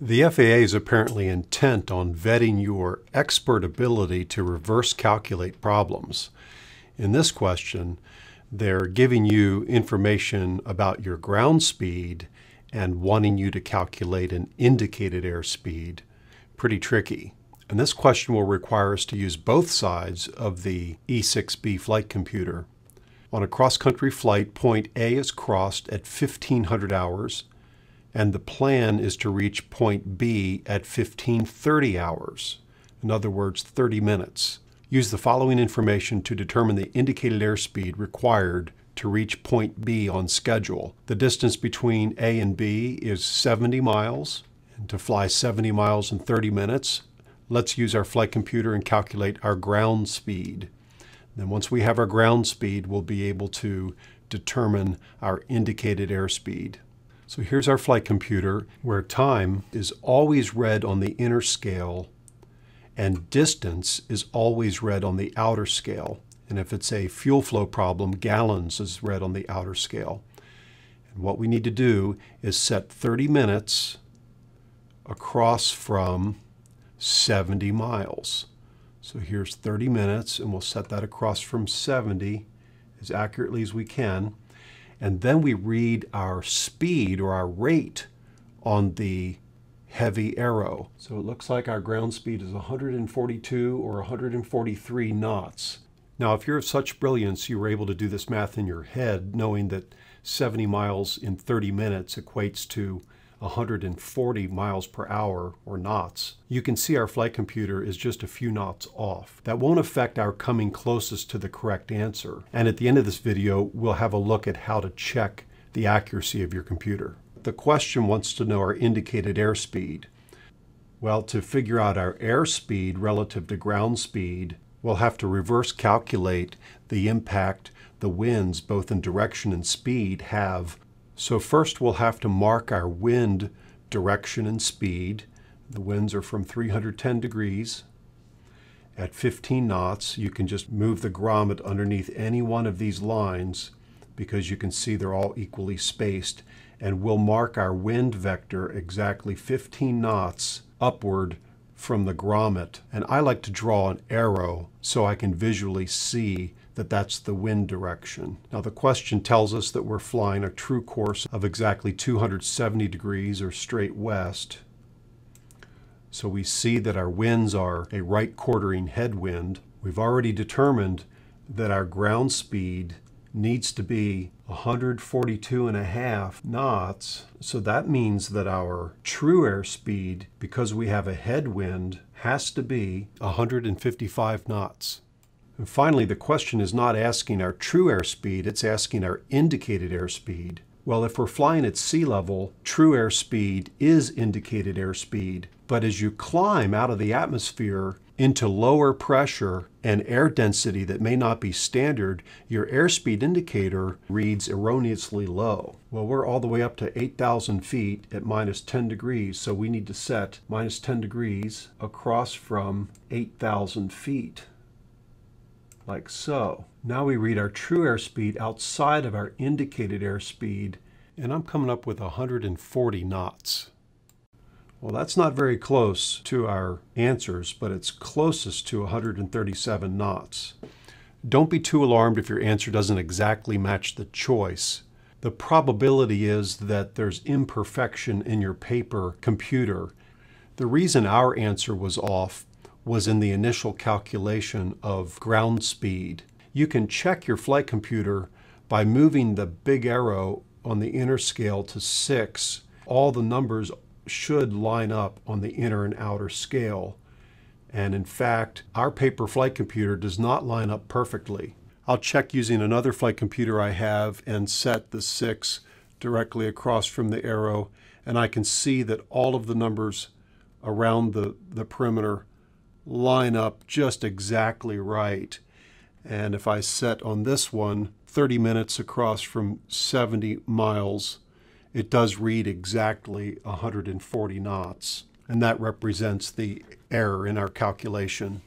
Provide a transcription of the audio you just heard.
The FAA is apparently intent on vetting your expert ability to reverse calculate problems. In this question, they're giving you information about your ground speed and wanting you to calculate an indicated airspeed. Pretty tricky. And this question will require us to use both sides of the E6B flight computer. On a cross-country flight, point A is crossed at 1500 hours, and the plan is to reach point B at 1530 hours. In other words, 30 minutes. Use the following information to determine the indicated airspeed required to reach point B on schedule. The distance between A and B is 70 miles. And to fly 70 miles in 30 minutes, let's use our flight computer and calculate our ground speed. Then once we have our ground speed, we'll be able to determine our indicated airspeed. So here's our flight computer where time is always read on the inner scale and distance is always read on the outer scale. And if it's a fuel flow problem, gallons is read on the outer scale. And what we need to do is set 30 minutes across from 70 miles. So here's 30 minutes, and we'll set that across from 70 as accurately as we can and then we read our speed or our rate on the heavy arrow. So it looks like our ground speed is 142 or 143 knots. Now, if you're of such brilliance, you were able to do this math in your head, knowing that 70 miles in 30 minutes equates to 140 miles per hour or knots, you can see our flight computer is just a few knots off. That won't affect our coming closest to the correct answer. And at the end of this video, we'll have a look at how to check the accuracy of your computer. The question wants to know our indicated airspeed. Well, to figure out our airspeed relative to ground speed, we'll have to reverse calculate the impact the winds, both in direction and speed, have so first we'll have to mark our wind direction and speed. The winds are from 310 degrees. At 15 knots, you can just move the grommet underneath any one of these lines because you can see they're all equally spaced. And we'll mark our wind vector exactly 15 knots upward from the grommet. And I like to draw an arrow so I can visually see that that's the wind direction. Now the question tells us that we're flying a true course of exactly 270 degrees or straight west. So we see that our winds are a right quartering headwind. We've already determined that our ground speed needs to be 142 and a half knots. So that means that our true airspeed, because we have a headwind, has to be 155 knots. And finally, the question is not asking our true airspeed, it's asking our indicated airspeed. Well, if we're flying at sea level, true airspeed is indicated airspeed. But as you climb out of the atmosphere into lower pressure and air density that may not be standard, your airspeed indicator reads erroneously low. Well, we're all the way up to 8,000 feet at minus 10 degrees, so we need to set minus 10 degrees across from 8,000 feet like so. Now we read our true airspeed outside of our indicated airspeed, and I'm coming up with 140 knots. Well, that's not very close to our answers, but it's closest to 137 knots. Don't be too alarmed if your answer doesn't exactly match the choice. The probability is that there's imperfection in your paper computer. The reason our answer was off was in the initial calculation of ground speed. You can check your flight computer by moving the big arrow on the inner scale to 6. All the numbers should line up on the inner and outer scale. And in fact, our paper flight computer does not line up perfectly. I'll check using another flight computer I have and set the 6 directly across from the arrow and I can see that all of the numbers around the, the perimeter line up just exactly right. And if I set on this one 30 minutes across from 70 miles, it does read exactly 140 knots. And that represents the error in our calculation.